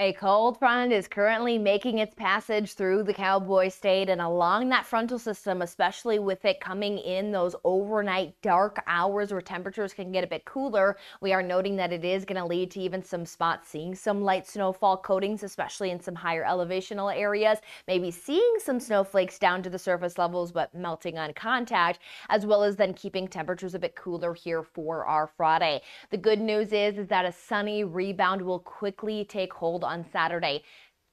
A cold front is currently making its passage through the Cowboy State and along that frontal system, especially with it coming in those overnight dark hours where temperatures can get a bit cooler. We are noting that it is going to lead to even some spots seeing some light snowfall coatings, especially in some higher elevational areas, maybe seeing some snowflakes down to the surface levels, but melting on contact, as well as then keeping temperatures a bit cooler here for our Friday. The good news is, is that a sunny rebound will quickly take hold on Saturday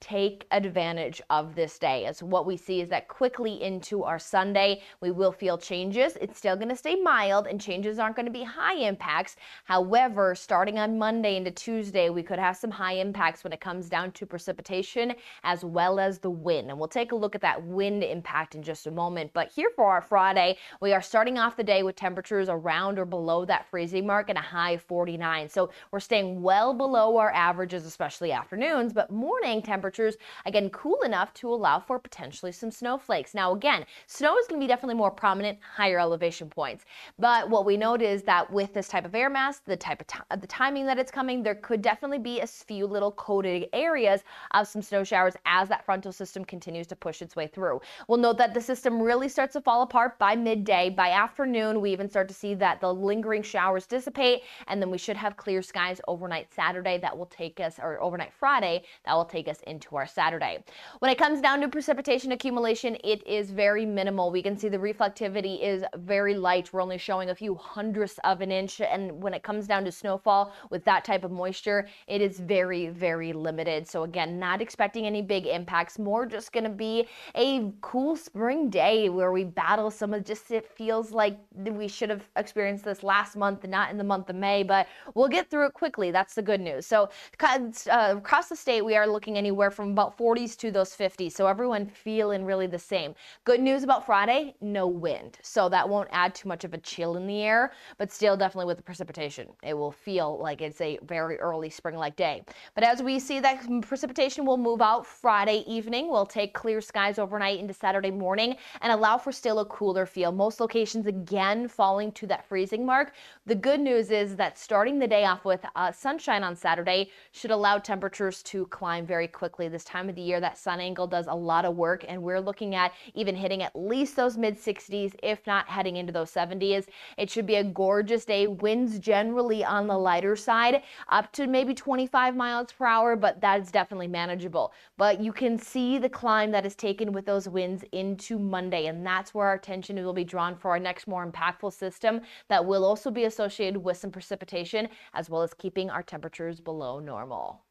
take advantage of this day. As what we see is that quickly into our Sunday, we will feel changes. It's still going to stay mild and changes aren't going to be high impacts. However, starting on Monday into Tuesday, we could have some high impacts when it comes down to precipitation as well as the wind. And we'll take a look at that wind impact in just a moment. But here for our Friday, we are starting off the day with temperatures around or below that freezing mark and a high 49. So we're staying well below our averages, especially afternoons, but morning temperatures temperatures, again, cool enough to allow for potentially some snowflakes. Now, again, snow is going to be definitely more prominent higher elevation points. But what we note is that with this type of air mass, the type of the timing that it's coming, there could definitely be a few little coated areas of some snow showers as that frontal system continues to push its way through. We'll note that the system really starts to fall apart by midday. By afternoon, we even start to see that the lingering showers dissipate, and then we should have clear skies overnight Saturday that will take us, or overnight Friday, that will take us into our Saturday. When it comes down to precipitation accumulation, it is very minimal. We can see the reflectivity is very light. We're only showing a few hundredths of an inch. And when it comes down to snowfall with that type of moisture, it is very, very limited. So again, not expecting any big impacts, more just going to be a cool spring day where we battle some of just, it feels like we should have experienced this last month, not in the month of May, but we'll get through it quickly. That's the good news. So uh, across the state, we are looking anywhere anywhere from about 40s to those 50s. So everyone feeling really the same. Good news about Friday, no wind. So that won't add too much of a chill in the air, but still definitely with the precipitation. It will feel like it's a very early spring-like day. But as we see that precipitation will move out Friday evening, we'll take clear skies overnight into Saturday morning and allow for still a cooler feel. Most locations again falling to that freezing mark. The good news is that starting the day off with uh, sunshine on Saturday should allow temperatures to climb very quickly This time of the year, that sun angle does a lot of work, and we're looking at even hitting at least those mid 60s, if not heading into those 70s. It should be a gorgeous day. Winds generally on the lighter side, up to maybe 25 miles per hour, but that is definitely manageable. But you can see the climb that is taken with those winds into Monday, and that's where our attention will be drawn for our next more impactful system that will also be associated with some precipitation, as well as keeping our temperatures below normal.